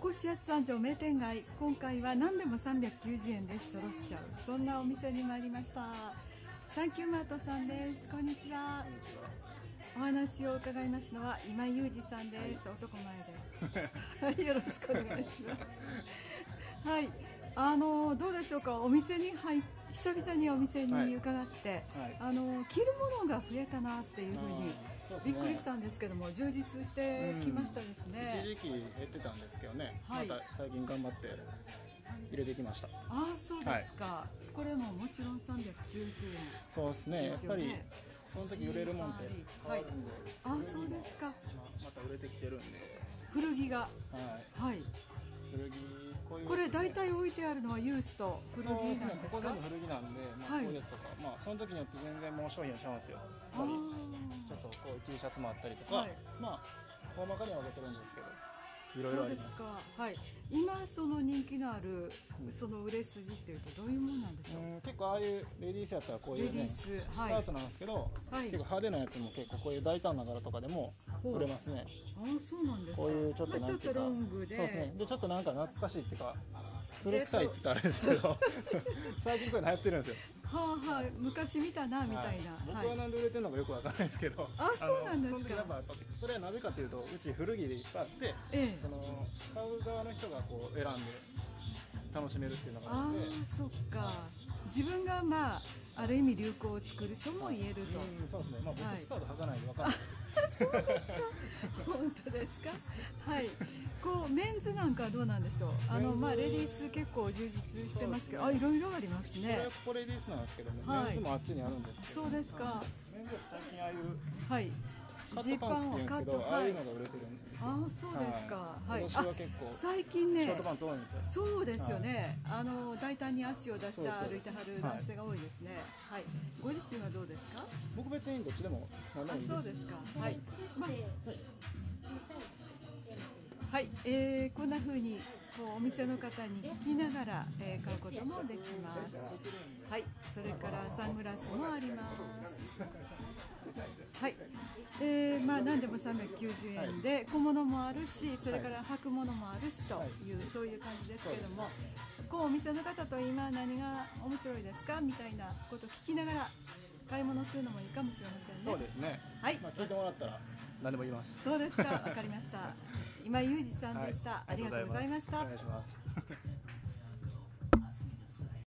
こしやす三条名店街。今回は何でも390円です。揃っちゃう。そんなお店に参りました。サンキューマートさんです。こんにちは。お話を伺いますのは今裕二さんです、はい、男前です。よろしくお願いします。はい。あのどうでしょうか？お店に入久々にお店に伺って、はい。はい、あの着るものが増えたなっていうふうにびっくりしたんですけども充実してきましたですね、うん、一時期減ってたんですけどね、はい、また最近頑張って入れてきました。ああそうですか、はい、これももちろん390円そうですね。やっぱりその時売れるもんってはい、あそうですか。また売れてきてるんで。古着が。はい、はい、古着大体置いてあるのはユースと古着なんですか？ここ古着なんで、まあ、こういうやつとか、まあその時によって全然もう商品をしちゃうんですよちょっとこういう T シャツもあったりとか、はい、まあ大まかには分けてるんですけどいろいろそうですか。はい。今その人気のある、その売れ筋っていうとどういうものなんでしょう？うん、結構ああいうレディースやったらこういう、ね、レディース、はい、スカートなんですけど、はい、結構派手なやつも結構こういう大胆な柄とかでも売れますね。ああそうなんですか。こういうちょっとなんていうか、まあ、ちょっとロングで、そうですね。でちょっとなんか懐かしいっていうか。古臭いって言ったらあれですけど。最近これ流行ってるんですよ。はあはあ昔見たなみたいな、はい、僕はなんで売れてるのかよくわかんないですけど。あそうなんですか。それはなぜかというとうち古着でいっぱいあって、ええ、その買う側の人がこう選んで楽しめるっていうのがあって。あそっか。自分がまあある意味流行を作るとも言えると、うん、そうですね。まあ僕スカート履かないんでわかんないです そうですなんかはどうなんでしょうあのまあレディース結構充実してますけど、ね、あいろいろありますねこれはここレディースなんですけどね、はい、メンズもあっちにあるんですそうですか、メンズは最近ああいうはいジーパンをカット、ああいうのが売れてるんですああそうですか。はい。は結構最近ね、ショートパンツ多いんですよ。そうですよね。あの大胆に足を出して歩いてはる男性が多いですね。はい。ご自身はどうですか？僕別にどっちでもあそうですか。はい。まあ。はい、えー、こんな風にこうお店の方に聞きながら、えー、買うこともできます。はい、それからサングラスもあります。はい、えー、まあ何でも390円で小物もあるし、それから履くものもあるしというそういう感じですけれども、こうお店の方と今何が面白いですか？みたいなこと聞きながら買い物するのもいいかもしれませんね。そうですね。はい、まあ聞いてもらったら。何でも言いますそうですか。わかりました。今裕二さんでした、はい、ありがとうございました。お願いします